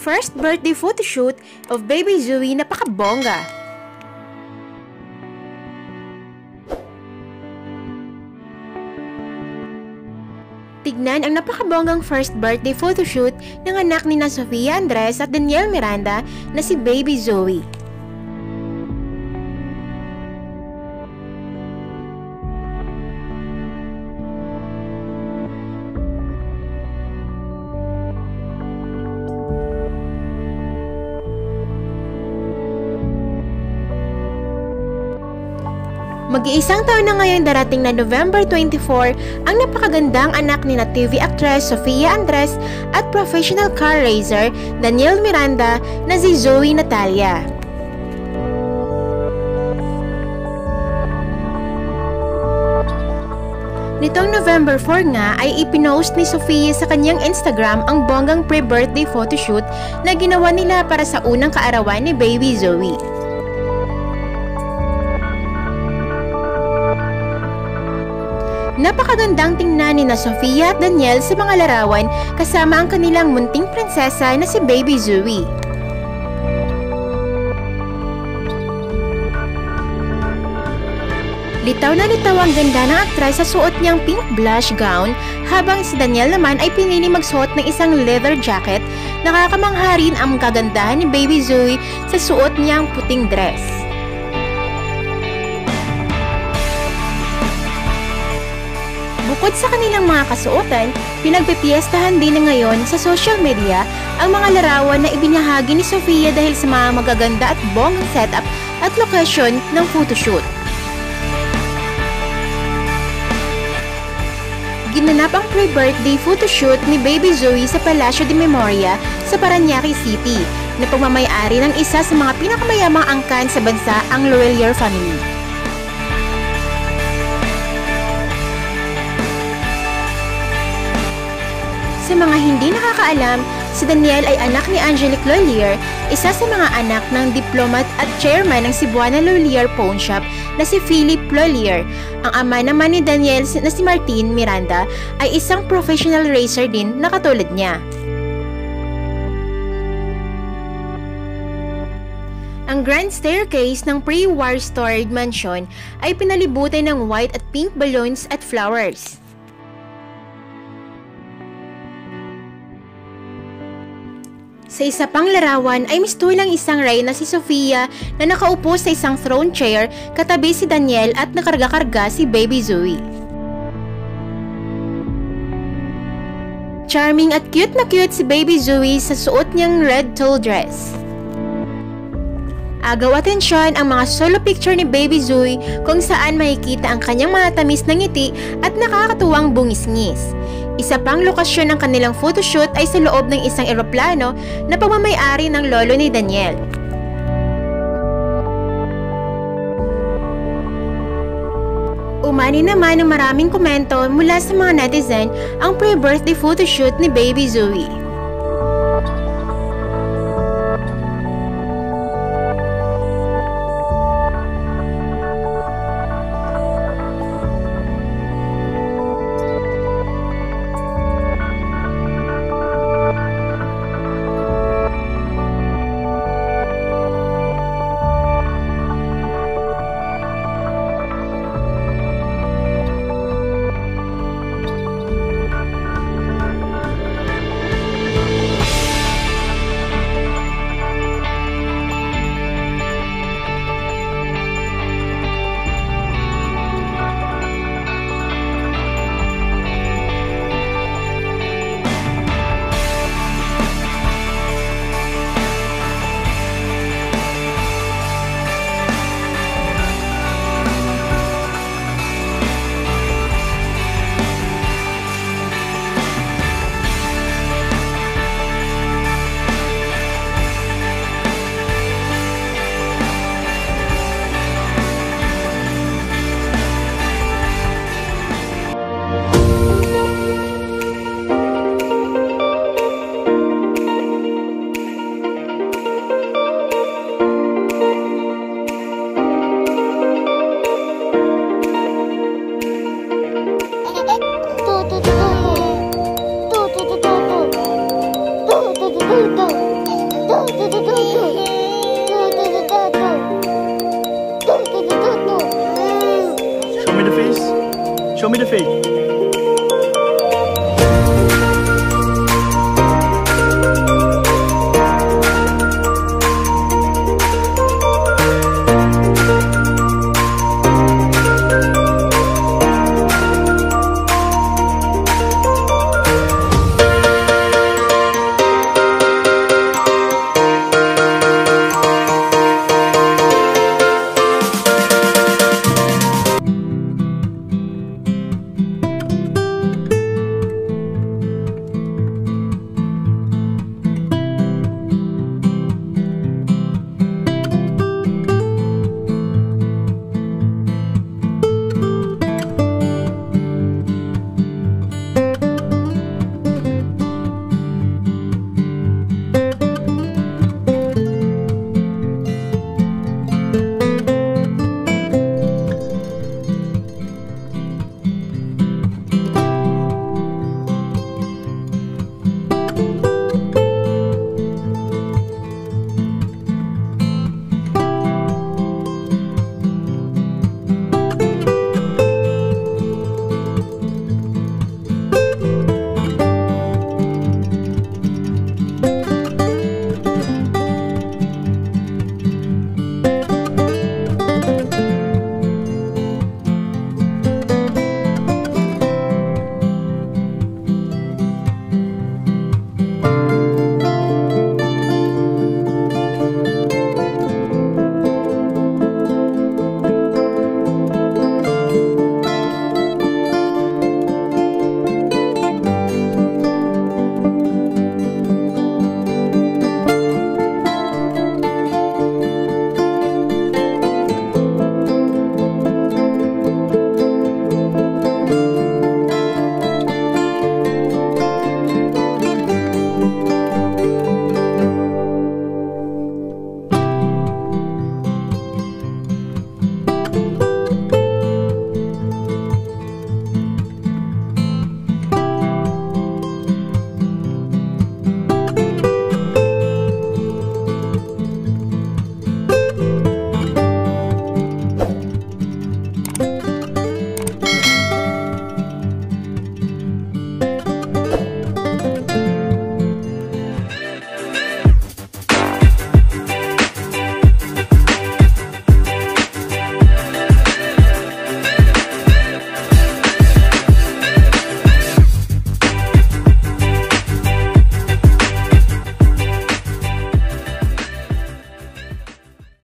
first birthday photoshoot of baby Zoe napakabongga. Tignan ang napakabonggang first birthday photoshoot ng anak ni na Sofia Andres at Daniel Miranda na si baby Zoe. Mag-iisang taon na ngayon darating na November 24 ang napakagandang anak ni na TV actress Sofia Andres at professional car racer Daniel Miranda na si Zoe Natalia. Nitong November 4 nga ay ipinost ni Sofia sa kanyang Instagram ang bonggang pre-birthday photoshoot na ginawa nila para sa unang kaarawan ni baby Zoe. Napakagandang tingnan ni na Sofia at Daniel sa mga larawan kasama ang kanilang munting prinsesa na si Baby Zoe. Litaw na litaw ang ganda ng aktres sa suot niyang pink blush gown habang si Daniel naman ay pinili magsuot ng isang leather jacket. Nakakamangha rin ang kagandahan ni Baby Zoe sa suot niyang puting dress. Bukod sa kanilang mga kasuotan, pinagpipiestahan din na ngayon sa social media ang mga larawan na ibinahagi ni Sofia dahil sa mga magaganda at bonggang setup at location ng photoshoot. Ginanap ang pre-birthday photoshoot ni Baby Zoe sa Palacio de Memoria sa Paranaque City na pagmamayari ng isa sa mga pinakamayamang angkan sa bansa ang Loelier family. Sa mga hindi nakakaalam, si Daniel ay anak ni Angelique Lolier, isa sa mga anak ng diplomat at chairman ng Cebuana Lolier Pawn Shop na si Philip Lolier. Ang ama naman ni Daniel na si Martin Miranda ay isang professional racer din na katulad niya. Ang grand staircase ng pre-war storied mansion ay pinalibutan ng white at pink balloons at flowers. Sa isa pang larawan ay mistulang isang reyna si Sofia na nakaupo sa isang throne chair katabi si Daniel at nakarga-karga si baby Zoe. Charming at cute na cute si baby Zoe sa suot niyang red tulle dress. Agaw atensyon ang mga solo picture ni Baby Zoe kung saan makikita ang kanyang mga tamis na ngiti at nakakatuwang bungis-ngis. Isa pang lokasyon ng kanilang photoshoot ay sa loob ng isang eroplano na pagmamayari ng lolo ni Daniel. Umani naman ng maraming komento mula sa mga netizen ang pre-birthday photoshoot ni Baby Zoe.